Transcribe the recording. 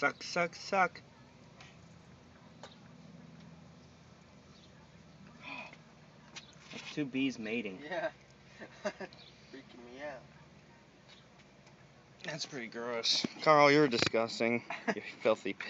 Suck, suck, suck. Two bees mating. Yeah. Freaking me out. That's pretty gross. Carl, you're disgusting. You filthy pig.